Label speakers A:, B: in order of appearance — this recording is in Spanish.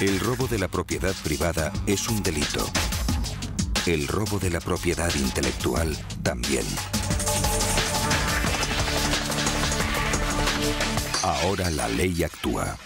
A: El robo de la propiedad privada es un delito. El robo de la propiedad intelectual también. Ahora la ley actúa.